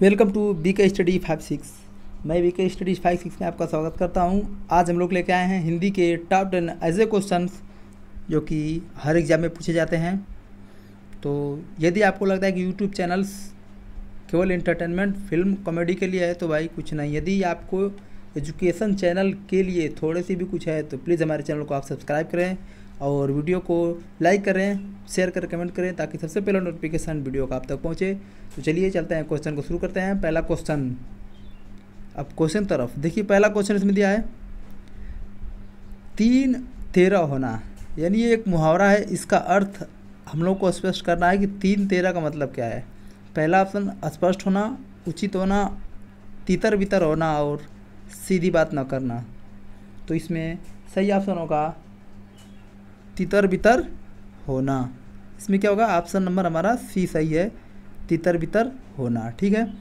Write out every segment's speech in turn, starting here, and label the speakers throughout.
Speaker 1: Welcome to B K study five six मैं B K study five six में आपका स्वागत करता हूँ। आज हम लोग लेके आए हैं हिंदी के टॉप टेन ऐसे क्वेश्चंस जो कि हर एग्ज़ाम में पूछे जाते हैं। तो यदि आपको लगता है कि यूट्यूब चैनल्स केवल इंटरटेनमेंट फ़िल्म कॉमेडी के लिए है तो भाई कुछ नहीं। यदि आपको एजुकेशन चैनल के लिए थोड़े सी भी कुछ है तो प्लीज़ हमारे चैनल को आप सब्सक्राइब करें। और वीडियो को लाइक करें, शेयर करें, कमेंट करें ताकि सबसे पहले नोटिफिकेशन वीडियो का आप तक पहुँचे। तो चलिए चलते हैं क्वेश्चन को शुरू करते हैं। पहला क्वेश्चन अब क्वेश्चन तरफ़। देखिए, पहला क्वेश्चन इसमें दिया है। तीन तेरह होना। यानी ये एक मुहावरा है, इसका अर्थ हम लोग को स्पष्ट करना है कि तीन तेरह का मतलब क्या है। पहला ऑप्शन स्पष्ट होना, उचित होना, तितर बितर होना और सीधी बात न करना। तो इसमें सही ऑप्शन होगा तितर बितर होना। इसमें क्या होगा? ऑप्शन नंबर हमारा सी सही है। तितर बितर होना, ठीक है?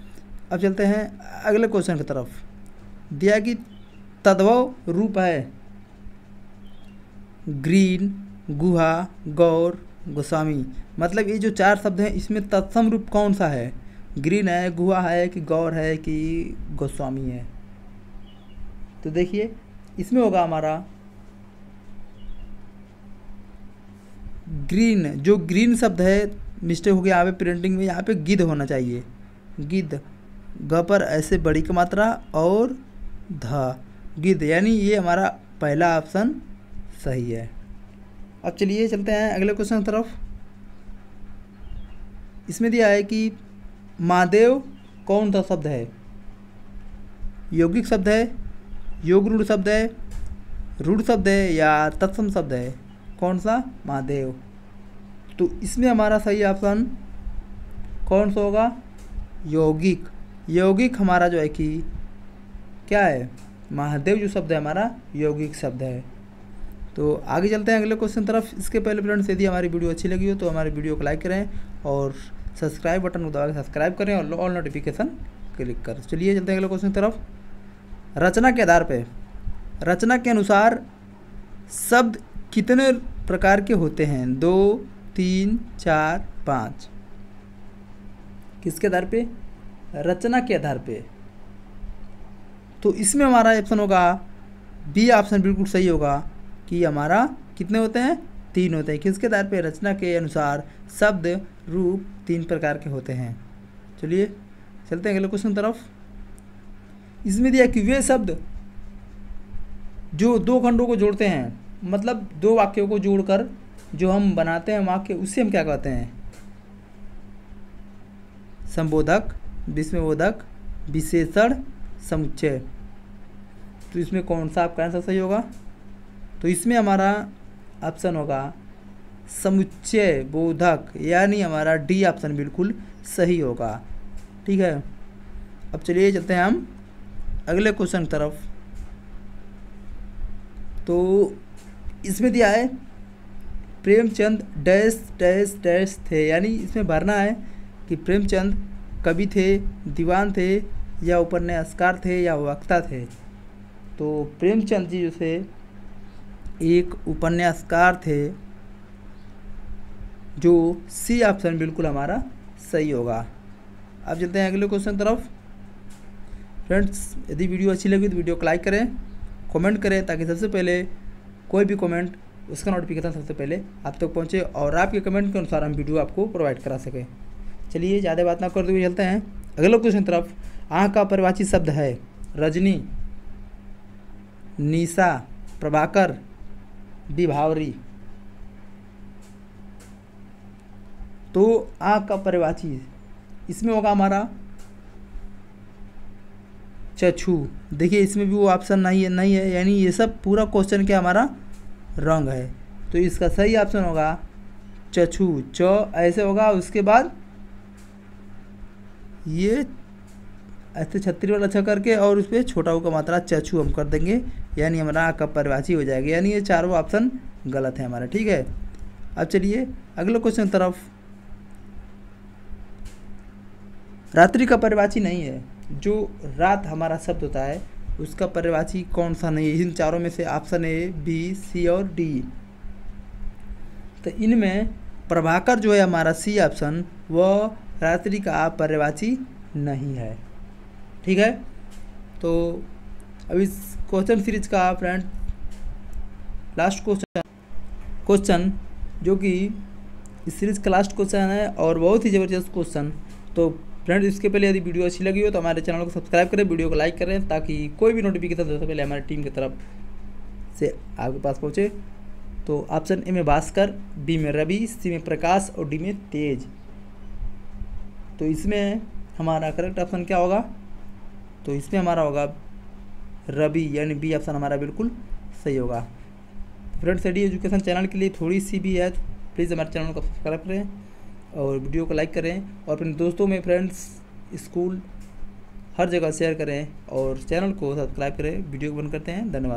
Speaker 1: अब चलते हैं अगले क्वेश्चन की तरफ़। दिया कि तद्भव रूप है। ग्रीन, गुहा, गौर, गोस्वामी। मतलब ये जो चार शब्द हैं, इसमें तत्सम रूप कौन सा है? ग्रीन है, गुहा है कि गौर है कि गोस्वामी है? तो देखिए, इसमें होगा हमारा ग्रीन, जो ग्रीन शब्द है मिस्टेक हो गया यहाँ पे प्रिंटिंग में, यहाँ पे गिद्ध होना चाहिए। गिद्ध ग पर ऐसे बड़ी की मात्रा और ध। गिद्ध यानी ये हमारा पहला ऑप्शन सही है। अब चलिए चलते हैं अगले क्वेश्चन की तरफ़। इसमें दिया है कि महादेव कौन सा शब्द है? यौगिक शब्द है योग रूढ़ शब्द है, रूढ़ शब्द है या तत्सम शब्द है? कौन सा? महादेव। तो इसमें हमारा सही ऑप्शन कौन सा होगा? यौगिक। यौगिक हमारा जो है कि क्या है? महादेव जो शब्द है, हमारा यौगिक शब्द है। तो आगे चलते हैं अगले क्वेश्चन तरफ़। इसके पहले फ्रेंड्स, यदि हमारी वीडियो अच्छी लगी हो तो हमारी वीडियो को लाइक करें और सब्सक्राइब बटन को दबा के सब्सक्राइब करें और ऑल नोटिफिकेशन क्लिक करें। चलिए चलते हैं अगले क्वेश्चन तरफ़। रचना के आधार पर रचना के अनुसार शब्द कितने प्रकार के होते हैं? दो, तीन, चार, पाँच। किसके आधार पे? रचना के आधार पे। तो इसमें हमारा ऑप्शन होगा बी ऑप्शन बिल्कुल सही होगा कि हमारा कितने होते हैं? तीन होते हैं। किसके आधार पे? रचना के अनुसार शब्द, रूप तीन प्रकार के होते हैं। चलिए, चलते हैं अगले क्वेश्चन तरफ़। इसमें दिया कि वे शब्द जो दो खंडों को जोड़ते हैं मतलब दो वाक्यों को जोड़कर जो हम बनाते हैं वाक्य, उससे हम क्या कहते हैं? संबोधक विस्मबोधक विशेषण, समुच्चय। तो इसमें कौन सा आपका आंसर सही होगा? तो इसमें हमारा ऑप्शन होगा समुच्चय बोधक यानी हमारा डी ऑप्शन बिल्कुल सही होगा। ठीक है? अब चलिए चलते हैं हम अगले क्वेश्चन तरफ़। तो इसमें दिया है, प्रेमचंद डैश डैश डैश थे। यानी इसमें भरना है कि प्रेमचंद कवि थे, दीवान थे, या उपन्यासकार थे, या वक्ता थे। तो प्रेमचंद जी जो थे, एक उपन्यासकार थे, जो सी ऑप्शन बिल्कुल हमारा सही होगा। अब चलते हैं अगले क्वेश्चन तरफ़। फ्रेंड्स, यदि वीडियो अच्छी लगी तो वीडियो को लाइक करें, कमेंट करें, ताकि सबसे पहले कोई भी कमेंट उसका नोटिफिकेशन सबसे पहले आप तक तो पहुँचे और आपके कमेंट के अनुसार हम वीडियो आपको प्रोवाइड करा सकें। चलिए, ज़्यादा बात ना करते हुए चलते हैं। अगले क्वेश्चन तरफ़, आँख का परिवाची शब्द है, रजनी, निशा, प्रभाकर विभावरी तो आँख का परिवाची इसमें होगा हमारा चछू देखिए, इसमें भी वो ऑप्शन नहीं है नहीं है, यानी ये सब पूरा क्वेश्चन क्या हमारा? रॉन्ग है। तो इसका सही ऑप्शन होगा चछू च, ऐसे होगा, उसके बाद ये ऐसे छत्तीस वाला अच्छा करके और उस पर छोटा का मात्रा चछू हम कर देंगे, यानी हमारा कब परिभाषी हो जाएगा। यानी ये चारों ऑप्शन गलत है हमारा, ठीक है? अब चलिए, अगले क्वेश्चन तरफ़। रात्रि का परिवाची नहीं है। जो रात हमारा शब्द होता है, उसका परिवाची कौन सा नहीं है? इन चारों में से ऑप्शन ए, बी, सी और डी। तो इनमें प्रभाकर जो है हमारा सी ऑप्शन, वह रात्रि का पर्यवाची नहीं है। ठीक है? तो अब इस क्वेश्चन सीरीज़ का फ्रेंड, लास्ट क्वेश्चन क्वेश्चन, जो कि इस सीरीज़ का लास्ट क्वेश्चन है और बहुत ही ज़बरदस्त क्वेश्चन। तो फ्रेंड इसके पहले यदि वीडियो अच्छी लगी हो तो हमारे चैनल को सब्सक्राइब करें, वीडियो को लाइक करें, ताकि कोई भी नोटिफिकेशन सबसे पहले हमारी टीम की तरफ़ से आपके पास पहुँचे। तो ऑप्शन ए में भास्कर बी में रवि सी में प्रकाश और डी में तेज। तो इसमें हमारा करेक्ट ऑप्शन क्या होगा? तो इसमें हमारा होगा रवि, यानी बी ऑप्शन हमारा बिल्कुल सही होगा। फ्रेंड्स एडी एजुकेशन चैनल के लिए थोड़ी सी भी है प्लीज़ हमारे चैनल को सब्सक्राइब करें। और वीडियो को लाइक करें और अपने दोस्तों में फ्रेंड्स स्कूल, हर जगह शेयर करें और चैनल को सब्सक्राइब करें। वीडियो को बंद करते हैं। धन्यवाद।